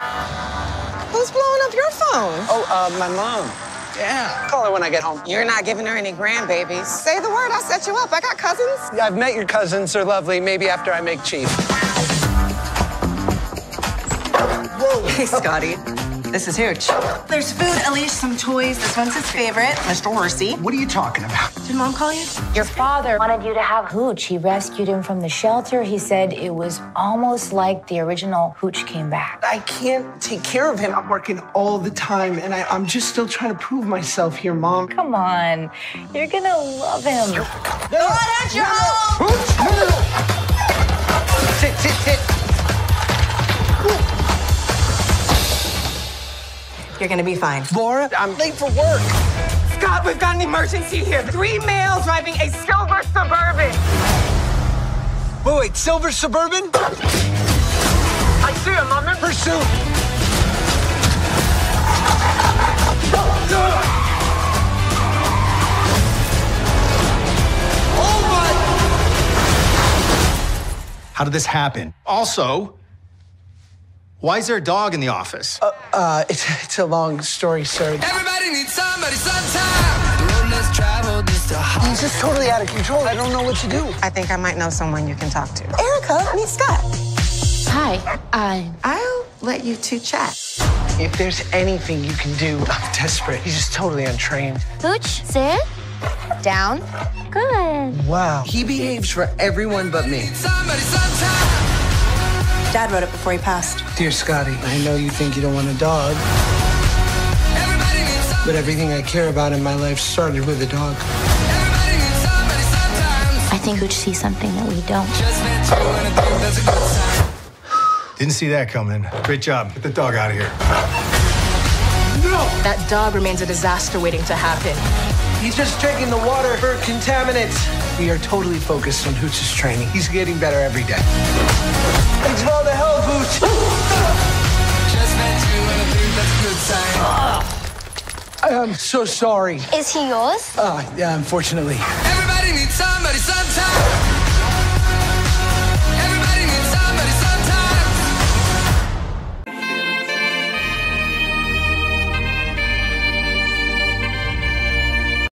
Who's blowing up your phone? Oh, uh, my mom. Yeah. Call her when I get home. You're not giving her any grandbabies. Say the word, I'll set you up. I got cousins. Yeah, I've met your cousins. They're lovely. Maybe after I make chief. Hey, Scotty. This is Hooch. There's food, Elise, some toys. This one's his favorite, Mr. Horsey. What are you talking about? Did mom call you? Your father wanted you to have Hooch. He rescued him from the shelter. He said it was almost like the original Hooch came back. I can't take care of him. I'm working all the time, and I, I'm just still trying to prove myself here, Mom. Come on, you're gonna love him. Sit, You're gonna be fine. Laura, I'm late for work. Scott, we've got an emergency here. Three males driving a silver suburban. Wait, wait, silver suburban? I see him. I'm in Pursuit. Oh, How did this happen? Also, why is there a dog in the office? Uh, it's, it's a long story, sir. Everybody needs somebody sometime. The road less traveled is the He's just totally out of control. I don't know what to do. I think I might know someone you can talk to. Erica, meet Scott. Hi, I. I'll let you two chat. If there's anything you can do, I'm desperate. He's just totally untrained. Hooch, sit. Down. Good. Wow. He behaves for everyone but me. Dad wrote it before he passed. Dear Scotty, I know you think you don't want a dog, Everybody needs some- but everything I care about in my life started with a dog. everybody needs somebody sometimes. I think Hooch sees something that we don't. Just met you and I think that's a good sign. Didn't see that coming. Great job. Get the dog out of here. No! That dog remains a disaster waiting to happen. He's just drinking the water for contaminants. We are totally focused on Hooch's training. He's getting better every day. Thanks for all the help, Hooch. I think that's a good sign. I'm so sorry. Is he yours? Uh, yeah, unfortunately. Everybody needs somebody sometime.